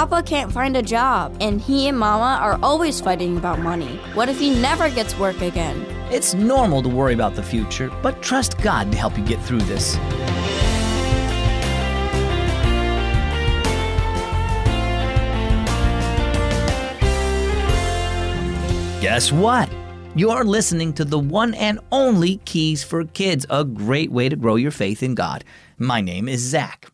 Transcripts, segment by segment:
Papa can't find a job, and he and Mama are always fighting about money. What if he never gets work again? It's normal to worry about the future, but trust God to help you get through this. Guess what? You're listening to the one and only Keys for Kids, a great way to grow your faith in God. My name is Zach.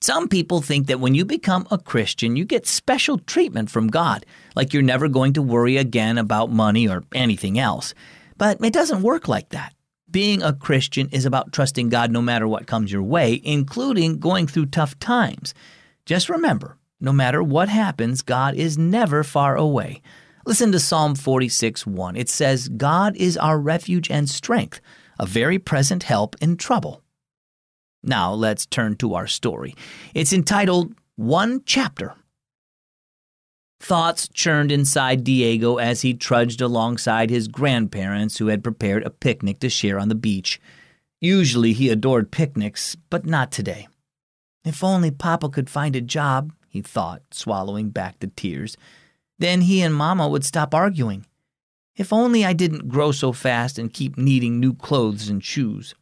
Some people think that when you become a Christian, you get special treatment from God, like you're never going to worry again about money or anything else. But it doesn't work like that. Being a Christian is about trusting God no matter what comes your way, including going through tough times. Just remember, no matter what happens, God is never far away. Listen to Psalm 46 1. It says, God is our refuge and strength, a very present help in trouble. Now let's turn to our story. It's entitled One Chapter. Thoughts churned inside Diego as he trudged alongside his grandparents who had prepared a picnic to share on the beach. Usually he adored picnics, but not today. If only Papa could find a job, he thought, swallowing back the tears. Then he and Mama would stop arguing. If only I didn't grow so fast and keep needing new clothes and shoes.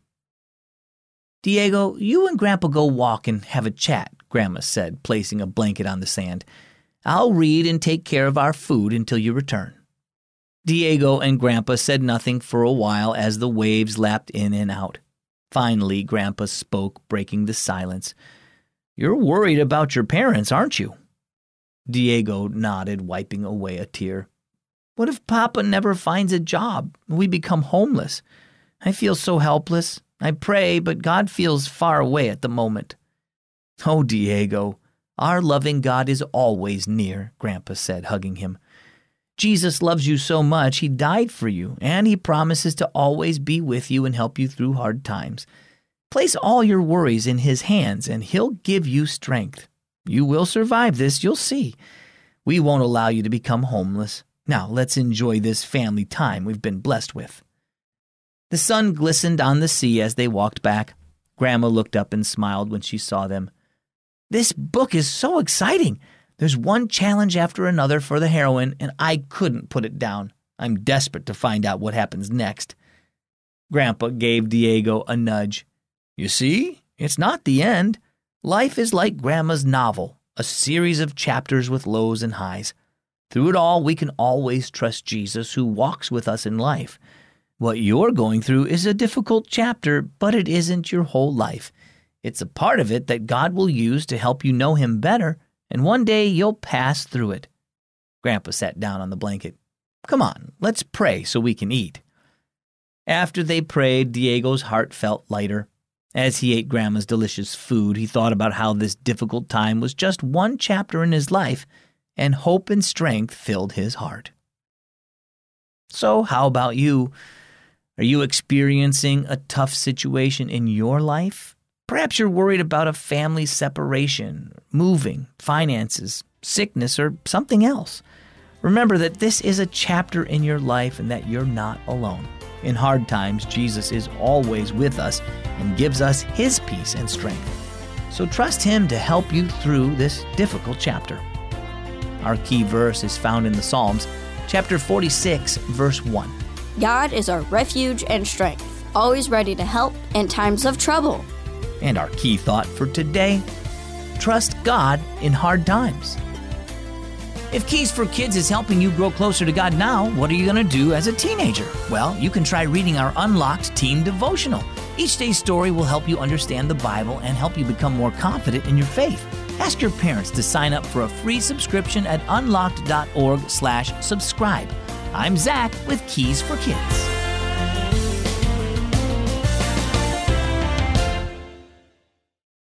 Diego, you and Grandpa go walk and have a chat, Grandma said, placing a blanket on the sand. I'll read and take care of our food until you return. Diego and Grandpa said nothing for a while as the waves lapped in and out. Finally, Grandpa spoke, breaking the silence. You're worried about your parents, aren't you? Diego nodded, wiping away a tear. What if Papa never finds a job? We become homeless. I feel so helpless. I pray, but God feels far away at the moment. Oh, Diego, our loving God is always near, Grandpa said, hugging him. Jesus loves you so much, he died for you, and he promises to always be with you and help you through hard times. Place all your worries in his hands, and he'll give you strength. You will survive this, you'll see. We won't allow you to become homeless. Now, let's enjoy this family time we've been blessed with. The sun glistened on the sea as they walked back. Grandma looked up and smiled when she saw them. This book is so exciting. There's one challenge after another for the heroine, and I couldn't put it down. I'm desperate to find out what happens next. Grandpa gave Diego a nudge. You see, it's not the end. Life is like Grandma's novel, a series of chapters with lows and highs. Through it all, we can always trust Jesus who walks with us in life. What you're going through is a difficult chapter, but it isn't your whole life. It's a part of it that God will use to help you know Him better, and one day you'll pass through it. Grandpa sat down on the blanket. Come on, let's pray so we can eat. After they prayed, Diego's heart felt lighter. As he ate Grandma's delicious food, he thought about how this difficult time was just one chapter in his life, and hope and strength filled his heart. So, how about you? Are you experiencing a tough situation in your life? Perhaps you're worried about a family separation, moving, finances, sickness, or something else. Remember that this is a chapter in your life and that you're not alone. In hard times, Jesus is always with us and gives us his peace and strength. So trust him to help you through this difficult chapter. Our key verse is found in the Psalms, chapter 46, verse 1. God is our refuge and strength, always ready to help in times of trouble. And our key thought for today trust God in hard times. If Keys for Kids is helping you grow closer to God now, what are you going to do as a teenager? Well, you can try reading our Unlocked Teen Devotional. Each day's story will help you understand the Bible and help you become more confident in your faith. Ask your parents to sign up for a free subscription at unlocked.org/subscribe. I'm Zach with Keys for Kids.